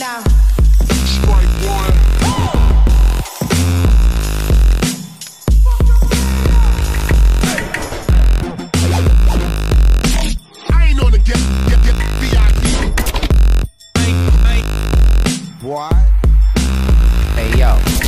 now. Hey yo.